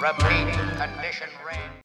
repeating condition range.